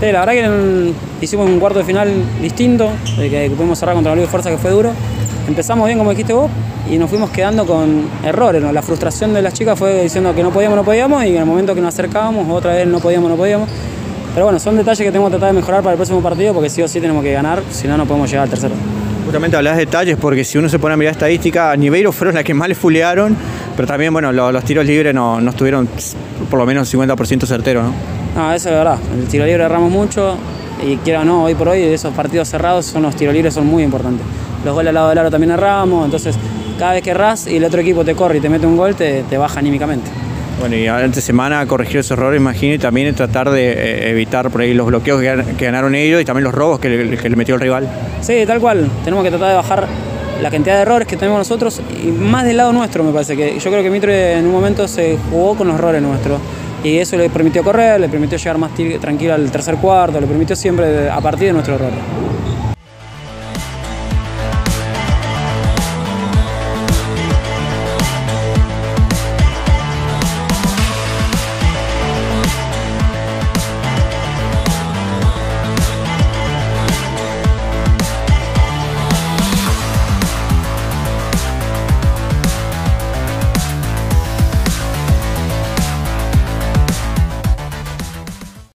Sí, la verdad que hicimos un cuarto de final distinto, de que pudimos cerrar contra Bolívar Fuerza que fue duro. Empezamos bien, como dijiste vos, y nos fuimos quedando con errores. La frustración de las chicas fue diciendo que no podíamos, no podíamos, y en el momento que nos acercábamos, otra vez no podíamos, no podíamos. Pero bueno, son detalles que tenemos que tratar de mejorar para el próximo partido, porque sí o sí tenemos que ganar, si no, no podemos llegar al tercero. Justamente hablas de detalles porque si uno se pone a mirar estadística, a Niveiro fueron las que más le fulearon, pero también bueno, lo- los tiros libres no, no estuvieron por lo menos 50% certeros, ¿no? No, eso es verdad. El tiro libre erramos mucho y quiera o no, hoy por hoy esos partidos cerrados son los tiros libres son muy importantes. Los goles al lado del aro también erramos, entonces cada vez que erras y el otro equipo te corre y te mete un gol, te, te baja anímicamente. Bueno, y ante semana corregir esos errores, imagino, y también tratar de eh, evitar por ahí los bloqueos que, gan- que ganaron ellos y también los robos que le, que le metió el rival. Sí, tal cual. Tenemos que tratar de bajar la cantidad de errores que tenemos nosotros y más del lado nuestro me parece que yo creo que Mitre en un momento se jugó con los errores nuestros y eso le permitió correr, le permitió llegar más tranquilo al tercer cuarto, le permitió siempre a partir de nuestro error.